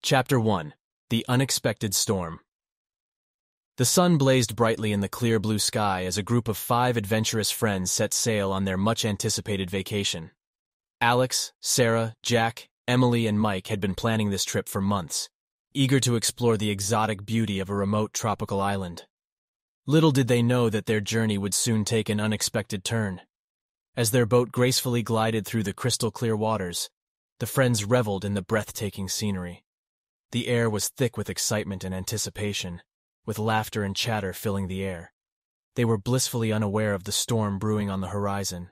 Chapter 1 The Unexpected Storm The sun blazed brightly in the clear blue sky as a group of five adventurous friends set sail on their much anticipated vacation. Alex, Sarah, Jack, Emily, and Mike had been planning this trip for months, eager to explore the exotic beauty of a remote tropical island. Little did they know that their journey would soon take an unexpected turn. As their boat gracefully glided through the crystal clear waters, the friends reveled in the breathtaking scenery. The air was thick with excitement and anticipation, with laughter and chatter filling the air. They were blissfully unaware of the storm brewing on the horizon.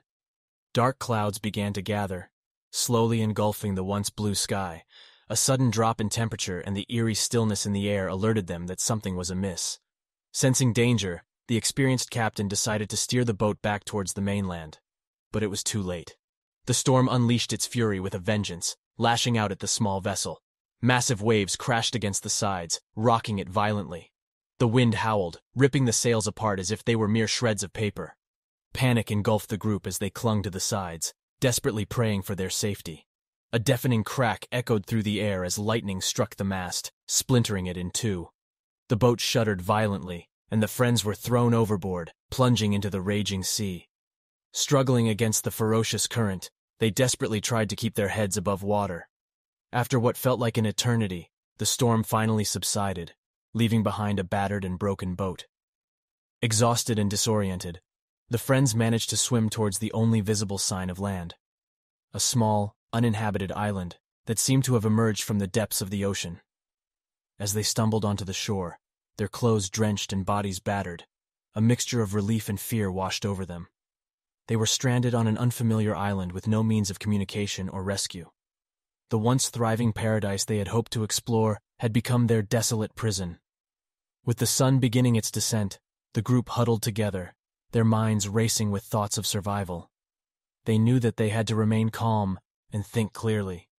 Dark clouds began to gather, slowly engulfing the once blue sky. A sudden drop in temperature and the eerie stillness in the air alerted them that something was amiss. Sensing danger, the experienced captain decided to steer the boat back towards the mainland. But it was too late. The storm unleashed its fury with a vengeance, lashing out at the small vessel. Massive waves crashed against the sides, rocking it violently. The wind howled, ripping the sails apart as if they were mere shreds of paper. Panic engulfed the group as they clung to the sides, desperately praying for their safety. A deafening crack echoed through the air as lightning struck the mast, splintering it in two. The boat shuddered violently, and the friends were thrown overboard, plunging into the raging sea. Struggling against the ferocious current, they desperately tried to keep their heads above water. After what felt like an eternity, the storm finally subsided, leaving behind a battered and broken boat. Exhausted and disoriented, the friends managed to swim towards the only visible sign of land. A small, uninhabited island that seemed to have emerged from the depths of the ocean. As they stumbled onto the shore, their clothes drenched and bodies battered, a mixture of relief and fear washed over them. They were stranded on an unfamiliar island with no means of communication or rescue. The once thriving paradise they had hoped to explore had become their desolate prison. With the sun beginning its descent, the group huddled together, their minds racing with thoughts of survival. They knew that they had to remain calm and think clearly.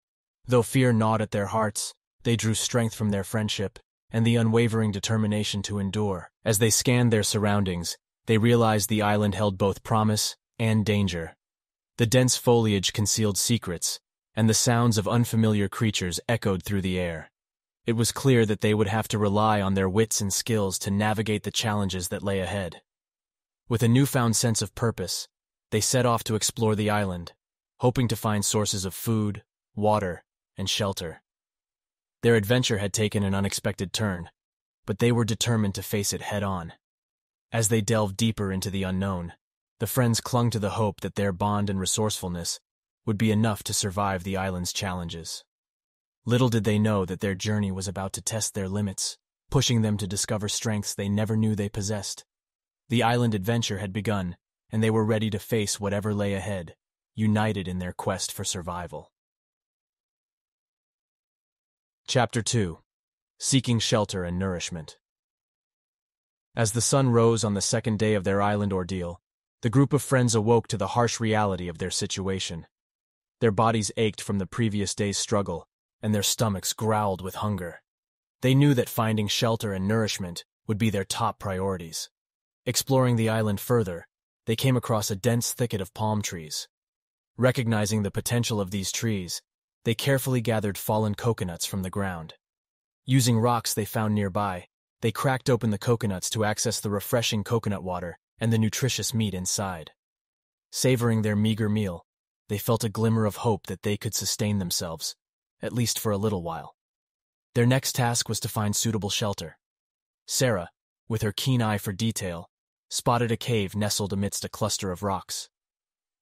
Though fear gnawed at their hearts, they drew strength from their friendship and the unwavering determination to endure. As they scanned their surroundings, they realized the island held both promise and danger. The dense foliage concealed secrets, and the sounds of unfamiliar creatures echoed through the air. It was clear that they would have to rely on their wits and skills to navigate the challenges that lay ahead. With a newfound sense of purpose, they set off to explore the island, hoping to find sources of food, water, and shelter. Their adventure had taken an unexpected turn, but they were determined to face it head on. As they delved deeper into the unknown, the friends clung to the hope that their bond and resourcefulness would be enough to survive the island's challenges. Little did they know that their journey was about to test their limits, pushing them to discover strengths they never knew they possessed. The island adventure had begun, and they were ready to face whatever lay ahead, united in their quest for survival. Chapter 2 Seeking Shelter and Nourishment As the sun rose on the second day of their island ordeal, the group of friends awoke to the harsh reality of their situation. Their bodies ached from the previous day's struggle, and their stomachs growled with hunger. They knew that finding shelter and nourishment would be their top priorities. Exploring the island further, they came across a dense thicket of palm trees. Recognizing the potential of these trees, they carefully gathered fallen coconuts from the ground. Using rocks they found nearby, they cracked open the coconuts to access the refreshing coconut water and the nutritious meat inside. Savoring their meager meal, they felt a glimmer of hope that they could sustain themselves, at least for a little while. Their next task was to find suitable shelter. Sarah, with her keen eye for detail, spotted a cave nestled amidst a cluster of rocks.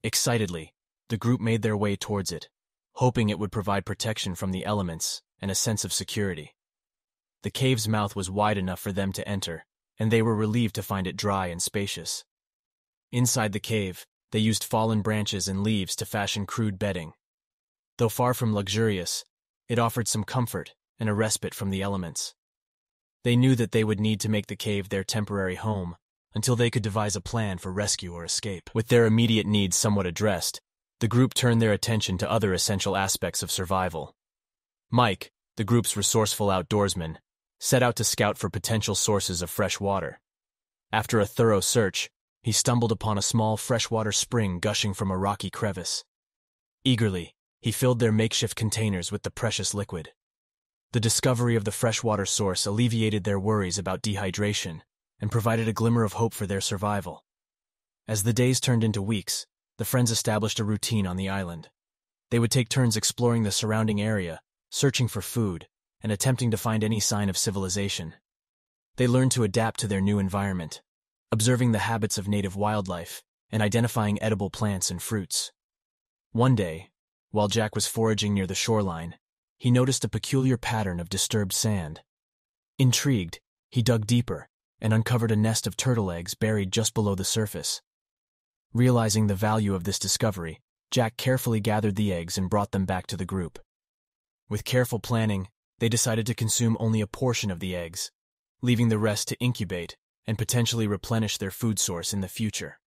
Excitedly, the group made their way towards it, hoping it would provide protection from the elements and a sense of security. The cave's mouth was wide enough for them to enter, and they were relieved to find it dry and spacious. Inside the cave, they used fallen branches and leaves to fashion crude bedding. Though far from luxurious, it offered some comfort and a respite from the elements. They knew that they would need to make the cave their temporary home until they could devise a plan for rescue or escape. With their immediate needs somewhat addressed, the group turned their attention to other essential aspects of survival. Mike, the group's resourceful outdoorsman, set out to scout for potential sources of fresh water. After a thorough search, he stumbled upon a small freshwater spring gushing from a rocky crevice. Eagerly, he filled their makeshift containers with the precious liquid. The discovery of the freshwater source alleviated their worries about dehydration and provided a glimmer of hope for their survival. As the days turned into weeks, the friends established a routine on the island. They would take turns exploring the surrounding area, searching for food, and attempting to find any sign of civilization. They learned to adapt to their new environment, observing the habits of native wildlife and identifying edible plants and fruits. One day, while Jack was foraging near the shoreline, he noticed a peculiar pattern of disturbed sand. Intrigued, he dug deeper and uncovered a nest of turtle eggs buried just below the surface. Realizing the value of this discovery, Jack carefully gathered the eggs and brought them back to the group. With careful planning, they decided to consume only a portion of the eggs, leaving the rest to incubate and potentially replenish their food source in the future.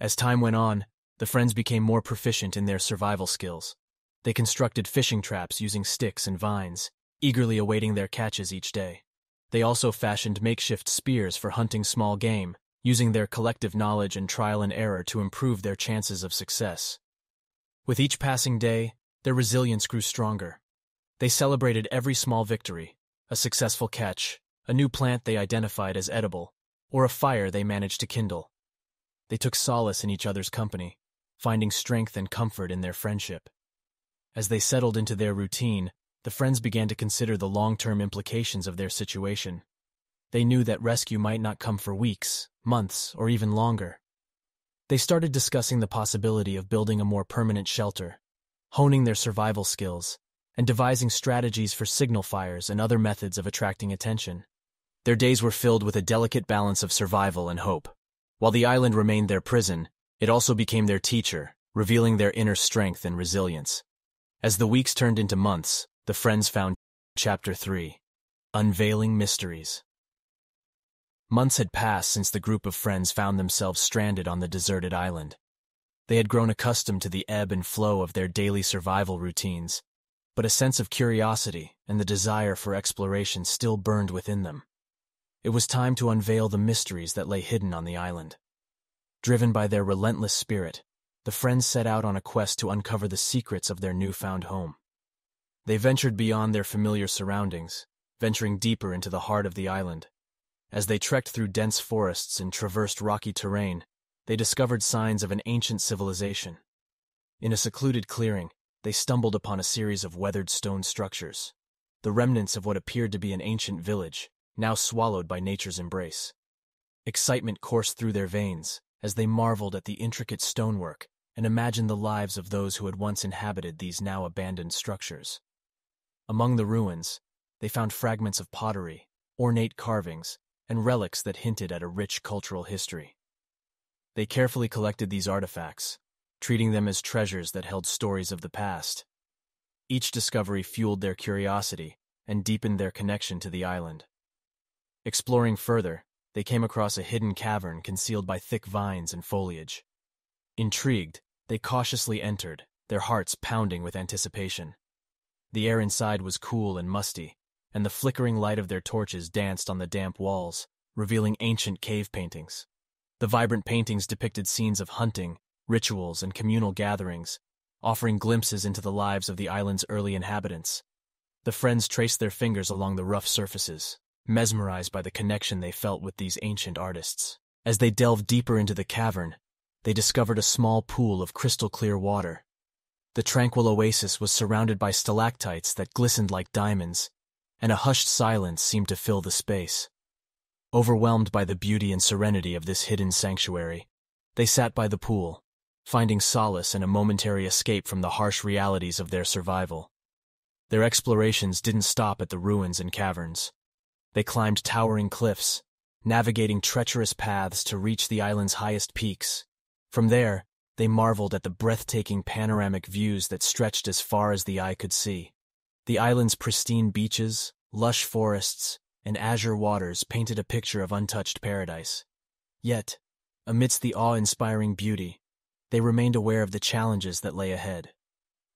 As time went on, the friends became more proficient in their survival skills. They constructed fishing traps using sticks and vines, eagerly awaiting their catches each day. They also fashioned makeshift spears for hunting small game, using their collective knowledge and trial and error to improve their chances of success. With each passing day, their resilience grew stronger. They celebrated every small victory, a successful catch, a new plant they identified as edible, or a fire they managed to kindle. They took solace in each other's company, finding strength and comfort in their friendship. As they settled into their routine, the friends began to consider the long-term implications of their situation. They knew that rescue might not come for weeks, months, or even longer. They started discussing the possibility of building a more permanent shelter, honing their survival skills, and devising strategies for signal fires and other methods of attracting attention. Their days were filled with a delicate balance of survival and hope. While the island remained their prison, it also became their teacher, revealing their inner strength and resilience. As the weeks turned into months, the friends found Chapter 3 Unveiling Mysteries. Months had passed since the group of friends found themselves stranded on the deserted island. They had grown accustomed to the ebb and flow of their daily survival routines, but a sense of curiosity and the desire for exploration still burned within them. It was time to unveil the mysteries that lay hidden on the island. Driven by their relentless spirit, the friends set out on a quest to uncover the secrets of their newfound home. They ventured beyond their familiar surroundings, venturing deeper into the heart of the island. As they trekked through dense forests and traversed rocky terrain, they discovered signs of an ancient civilization. In a secluded clearing, they stumbled upon a series of weathered stone structures, the remnants of what appeared to be an ancient village, now swallowed by nature's embrace. Excitement coursed through their veins as they marveled at the intricate stonework and imagined the lives of those who had once inhabited these now abandoned structures. Among the ruins, they found fragments of pottery, ornate carvings, and relics that hinted at a rich cultural history. They carefully collected these artifacts, treating them as treasures that held stories of the past. Each discovery fueled their curiosity and deepened their connection to the island. Exploring further, they came across a hidden cavern concealed by thick vines and foliage. Intrigued, they cautiously entered, their hearts pounding with anticipation. The air inside was cool and musty, and the flickering light of their torches danced on the damp walls, revealing ancient cave paintings. The vibrant paintings depicted scenes of hunting, rituals, and communal gatherings, offering glimpses into the lives of the island's early inhabitants. The friends traced their fingers along the rough surfaces, mesmerized by the connection they felt with these ancient artists. As they delved deeper into the cavern, they discovered a small pool of crystal clear water, the tranquil oasis was surrounded by stalactites that glistened like diamonds, and a hushed silence seemed to fill the space. Overwhelmed by the beauty and serenity of this hidden sanctuary, they sat by the pool, finding solace and a momentary escape from the harsh realities of their survival. Their explorations didn't stop at the ruins and caverns. They climbed towering cliffs, navigating treacherous paths to reach the island's highest peaks. From there, they marveled at the breathtaking panoramic views that stretched as far as the eye could see. The island's pristine beaches, lush forests, and azure waters painted a picture of untouched paradise. Yet, amidst the awe-inspiring beauty, they remained aware of the challenges that lay ahead.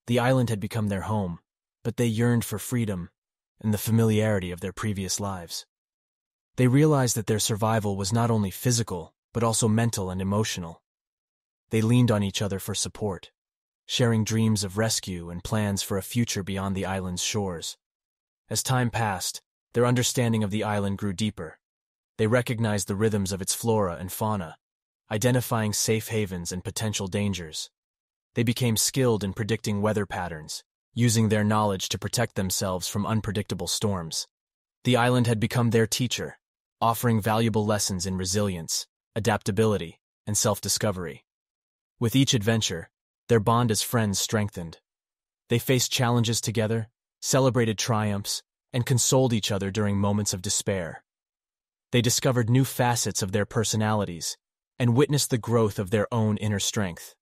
The island had become their home, but they yearned for freedom and the familiarity of their previous lives. They realized that their survival was not only physical, but also mental and emotional. They leaned on each other for support, sharing dreams of rescue and plans for a future beyond the island's shores. As time passed, their understanding of the island grew deeper. They recognized the rhythms of its flora and fauna, identifying safe havens and potential dangers. They became skilled in predicting weather patterns, using their knowledge to protect themselves from unpredictable storms. The island had become their teacher, offering valuable lessons in resilience, adaptability, and self-discovery. With each adventure, their bond as friends strengthened. They faced challenges together, celebrated triumphs, and consoled each other during moments of despair. They discovered new facets of their personalities and witnessed the growth of their own inner strength.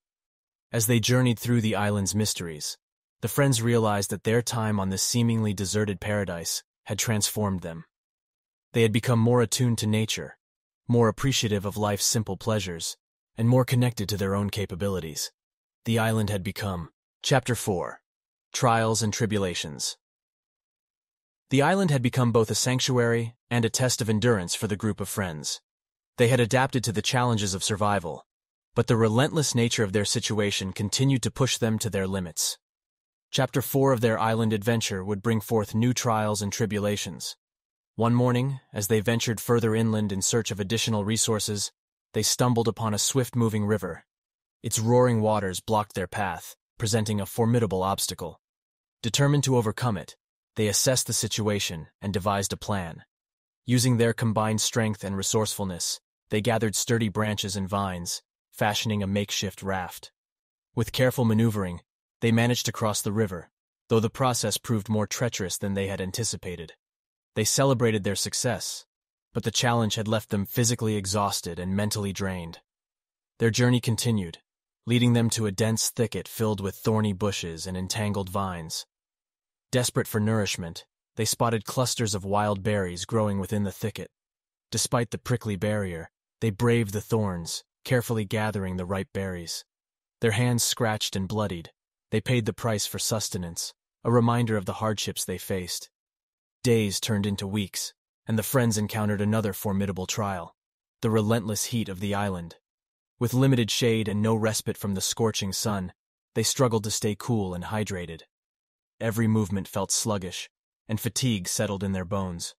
As they journeyed through the island's mysteries, the friends realized that their time on this seemingly deserted paradise had transformed them. They had become more attuned to nature, more appreciative of life's simple pleasures, and more connected to their own capabilities. The island had become. Chapter 4 Trials and Tribulations The island had become both a sanctuary and a test of endurance for the group of friends. They had adapted to the challenges of survival, but the relentless nature of their situation continued to push them to their limits. Chapter 4 of their island adventure would bring forth new trials and tribulations. One morning, as they ventured further inland in search of additional resources, they stumbled upon a swift-moving river. Its roaring waters blocked their path, presenting a formidable obstacle. Determined to overcome it, they assessed the situation and devised a plan. Using their combined strength and resourcefulness, they gathered sturdy branches and vines, fashioning a makeshift raft. With careful maneuvering, they managed to cross the river, though the process proved more treacherous than they had anticipated. They celebrated their success, but the challenge had left them physically exhausted and mentally drained. Their journey continued, leading them to a dense thicket filled with thorny bushes and entangled vines. Desperate for nourishment, they spotted clusters of wild berries growing within the thicket. Despite the prickly barrier, they braved the thorns, carefully gathering the ripe berries. Their hands scratched and bloodied, they paid the price for sustenance, a reminder of the hardships they faced. Days turned into weeks, and the friends encountered another formidable trial, the relentless heat of the island. With limited shade and no respite from the scorching sun, they struggled to stay cool and hydrated. Every movement felt sluggish, and fatigue settled in their bones.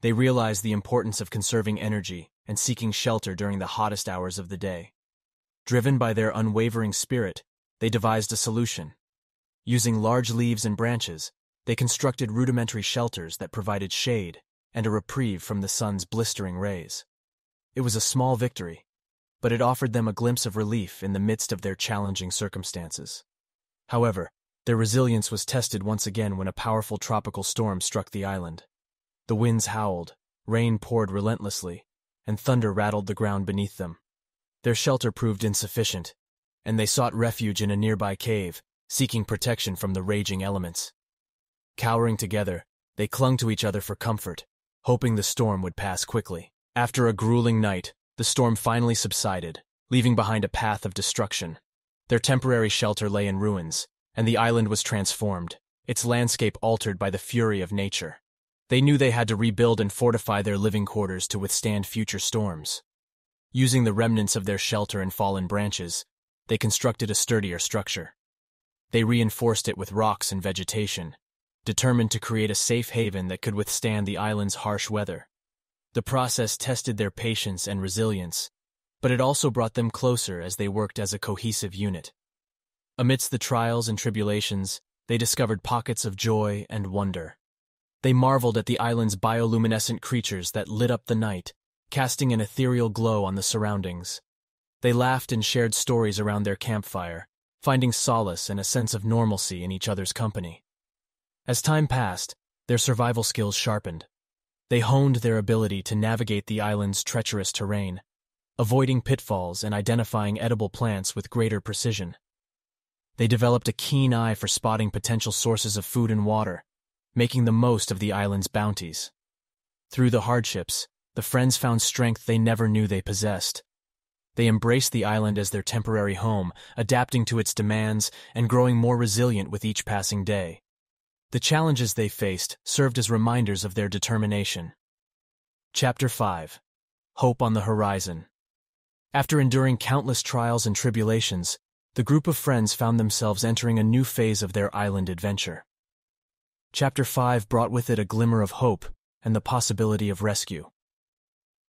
They realized the importance of conserving energy and seeking shelter during the hottest hours of the day. Driven by their unwavering spirit, they devised a solution. Using large leaves and branches, they constructed rudimentary shelters that provided shade and a reprieve from the sun's blistering rays. It was a small victory, but it offered them a glimpse of relief in the midst of their challenging circumstances. However, their resilience was tested once again when a powerful tropical storm struck the island. The winds howled, rain poured relentlessly, and thunder rattled the ground beneath them. Their shelter proved insufficient, and they sought refuge in a nearby cave, seeking protection from the raging elements. Cowering together, they clung to each other for comfort, hoping the storm would pass quickly. After a grueling night, the storm finally subsided, leaving behind a path of destruction. Their temporary shelter lay in ruins, and the island was transformed, its landscape altered by the fury of nature. They knew they had to rebuild and fortify their living quarters to withstand future storms. Using the remnants of their shelter and fallen branches, they constructed a sturdier structure. They reinforced it with rocks and vegetation, determined to create a safe haven that could withstand the island's harsh weather. The process tested their patience and resilience, but it also brought them closer as they worked as a cohesive unit. Amidst the trials and tribulations, they discovered pockets of joy and wonder. They marveled at the island's bioluminescent creatures that lit up the night, casting an ethereal glow on the surroundings. They laughed and shared stories around their campfire, finding solace and a sense of normalcy in each other's company. As time passed, their survival skills sharpened. They honed their ability to navigate the island's treacherous terrain, avoiding pitfalls and identifying edible plants with greater precision. They developed a keen eye for spotting potential sources of food and water, making the most of the island's bounties. Through the hardships, the friends found strength they never knew they possessed. They embraced the island as their temporary home, adapting to its demands and growing more resilient with each passing day. The challenges they faced served as reminders of their determination. Chapter 5 Hope on the Horizon After enduring countless trials and tribulations, the group of friends found themselves entering a new phase of their island adventure. Chapter 5 brought with it a glimmer of hope and the possibility of rescue.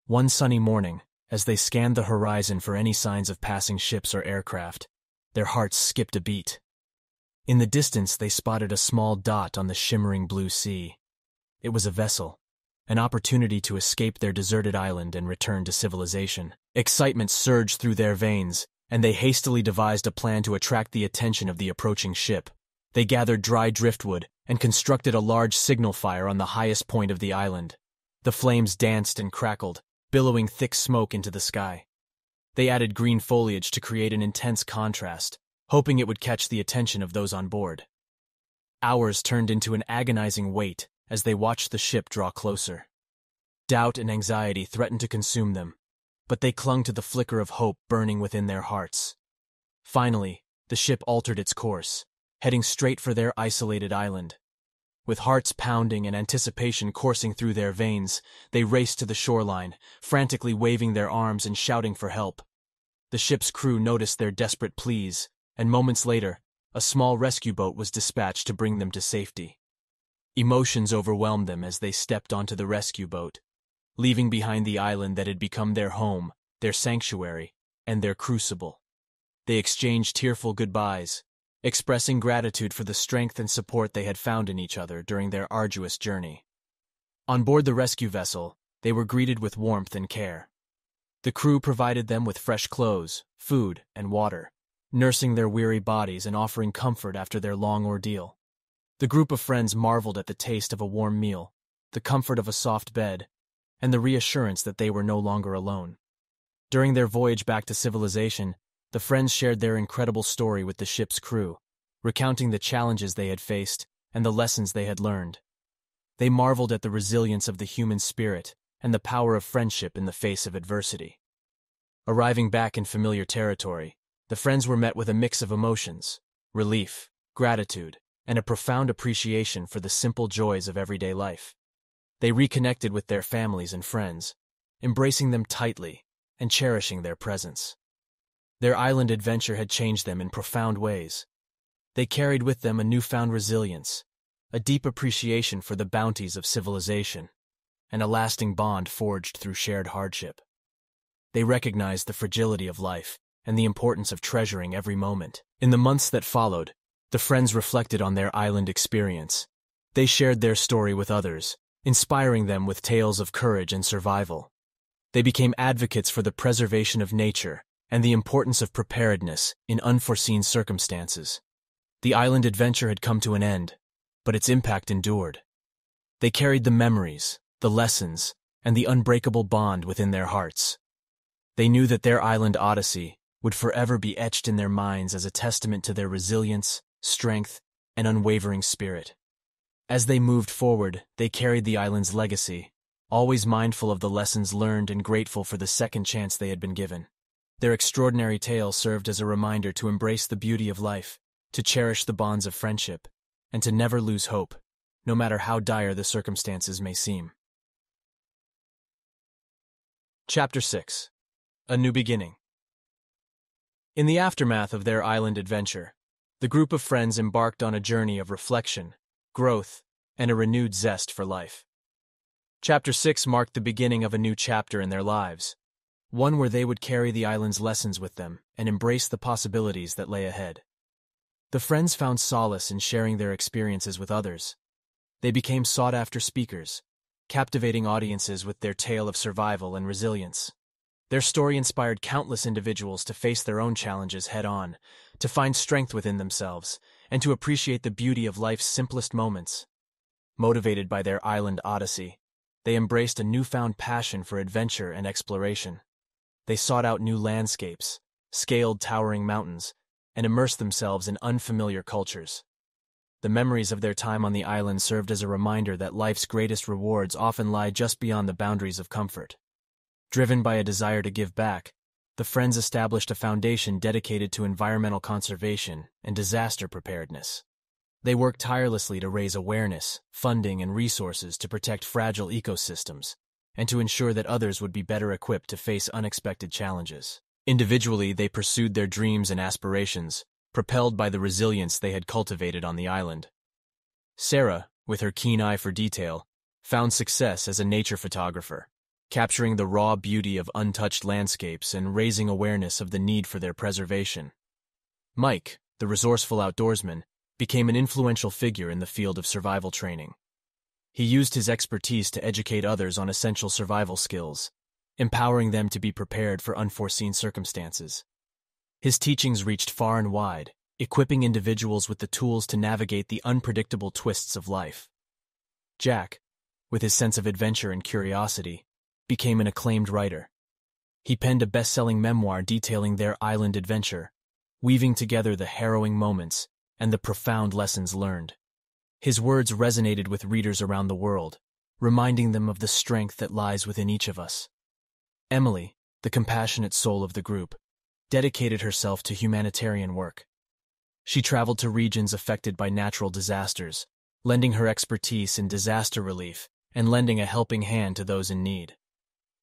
One sunny morning, as they scanned the horizon for any signs of passing ships or aircraft, their hearts skipped a beat. In the distance, they spotted a small dot on the shimmering blue sea. It was a vessel, an opportunity to escape their deserted island and return to civilization. Excitement surged through their veins, and they hastily devised a plan to attract the attention of the approaching ship. They gathered dry driftwood and constructed a large signal fire on the highest point of the island. The flames danced and crackled, billowing thick smoke into the sky. They added green foliage to create an intense contrast, hoping it would catch the attention of those on board. Hours turned into an agonizing wait as they watched the ship draw closer. Doubt and anxiety threatened to consume them, but they clung to the flicker of hope burning within their hearts. Finally, the ship altered its course, heading straight for their isolated island. With hearts pounding and anticipation coursing through their veins, they raced to the shoreline, frantically waving their arms and shouting for help. The ship's crew noticed their desperate pleas, and moments later, a small rescue boat was dispatched to bring them to safety. Emotions overwhelmed them as they stepped onto the rescue boat, leaving behind the island that had become their home, their sanctuary, and their crucible. They exchanged tearful goodbyes, expressing gratitude for the strength and support they had found in each other during their arduous journey. On board the rescue vessel, they were greeted with warmth and care. The crew provided them with fresh clothes, food, and water, nursing their weary bodies and offering comfort after their long ordeal. The group of friends marveled at the taste of a warm meal, the comfort of a soft bed, and the reassurance that they were no longer alone. During their voyage back to civilization, the friends shared their incredible story with the ship's crew, recounting the challenges they had faced and the lessons they had learned. They marveled at the resilience of the human spirit and the power of friendship in the face of adversity. Arriving back in familiar territory, the friends were met with a mix of emotions relief, gratitude, and a profound appreciation for the simple joys of everyday life. They reconnected with their families and friends, embracing them tightly and cherishing their presence. Their island adventure had changed them in profound ways. They carried with them a newfound resilience, a deep appreciation for the bounties of civilization, and a lasting bond forged through shared hardship. They recognized the fragility of life and the importance of treasuring every moment. In the months that followed, the friends reflected on their island experience. They shared their story with others, inspiring them with tales of courage and survival. They became advocates for the preservation of nature and the importance of preparedness in unforeseen circumstances. The island adventure had come to an end, but its impact endured. They carried the memories, the lessons, and the unbreakable bond within their hearts. They knew that their island odyssey would forever be etched in their minds as a testament to their resilience, strength, and unwavering spirit. As they moved forward, they carried the island's legacy, always mindful of the lessons learned and grateful for the second chance they had been given. Their extraordinary tale served as a reminder to embrace the beauty of life, to cherish the bonds of friendship, and to never lose hope, no matter how dire the circumstances may seem. Chapter 6 A New Beginning In the aftermath of their island adventure, the group of friends embarked on a journey of reflection, growth, and a renewed zest for life. Chapter 6 marked the beginning of a new chapter in their lives, one where they would carry the island's lessons with them and embrace the possibilities that lay ahead. The friends found solace in sharing their experiences with others. They became sought after speakers, captivating audiences with their tale of survival and resilience. Their story inspired countless individuals to face their own challenges head on, to find strength within themselves, and to appreciate the beauty of life's simplest moments. Motivated by their island odyssey, they embraced a newfound passion for adventure and exploration. They sought out new landscapes, scaled towering mountains, and immersed themselves in unfamiliar cultures. The memories of their time on the island served as a reminder that life's greatest rewards often lie just beyond the boundaries of comfort. Driven by a desire to give back, the Friends established a foundation dedicated to environmental conservation and disaster preparedness. They worked tirelessly to raise awareness, funding, and resources to protect fragile ecosystems, and to ensure that others would be better equipped to face unexpected challenges. Individually, they pursued their dreams and aspirations, propelled by the resilience they had cultivated on the island. Sarah, with her keen eye for detail, found success as a nature photographer, capturing the raw beauty of untouched landscapes and raising awareness of the need for their preservation. Mike, the resourceful outdoorsman, became an influential figure in the field of survival training. He used his expertise to educate others on essential survival skills, empowering them to be prepared for unforeseen circumstances. His teachings reached far and wide, equipping individuals with the tools to navigate the unpredictable twists of life. Jack, with his sense of adventure and curiosity, became an acclaimed writer. He penned a best-selling memoir detailing their island adventure, weaving together the harrowing moments and the profound lessons learned. His words resonated with readers around the world, reminding them of the strength that lies within each of us. Emily, the compassionate soul of the group, dedicated herself to humanitarian work. She traveled to regions affected by natural disasters, lending her expertise in disaster relief and lending a helping hand to those in need.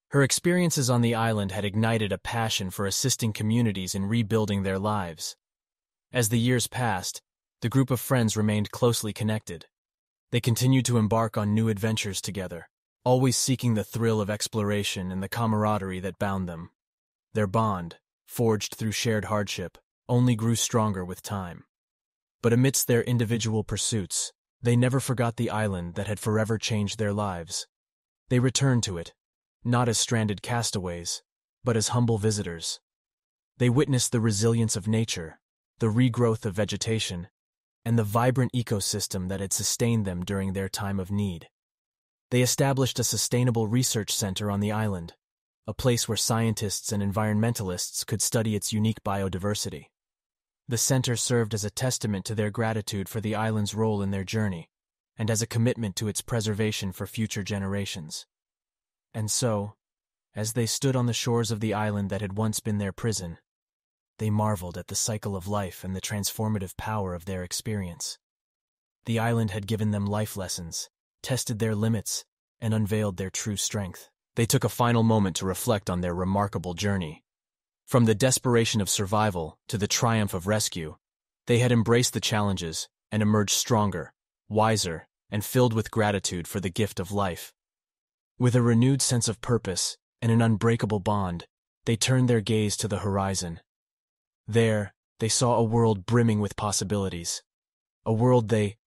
Her experiences on the island had ignited a passion for assisting communities in rebuilding their lives. As the years passed, the group of friends remained closely connected. They continued to embark on new adventures together, always seeking the thrill of exploration and the camaraderie that bound them. Their bond, forged through shared hardship, only grew stronger with time. But amidst their individual pursuits, they never forgot the island that had forever changed their lives. They returned to it, not as stranded castaways, but as humble visitors. They witnessed the resilience of nature, the regrowth of vegetation, and the vibrant ecosystem that had sustained them during their time of need. They established a sustainable research center on the island, a place where scientists and environmentalists could study its unique biodiversity. The center served as a testament to their gratitude for the island's role in their journey, and as a commitment to its preservation for future generations. And so, as they stood on the shores of the island that had once been their prison, they marveled at the cycle of life and the transformative power of their experience. The island had given them life lessons, tested their limits, and unveiled their true strength. They took a final moment to reflect on their remarkable journey. From the desperation of survival to the triumph of rescue, they had embraced the challenges and emerged stronger, wiser, and filled with gratitude for the gift of life. With a renewed sense of purpose and an unbreakable bond, they turned their gaze to the horizon. There, they saw a world brimming with possibilities, a world they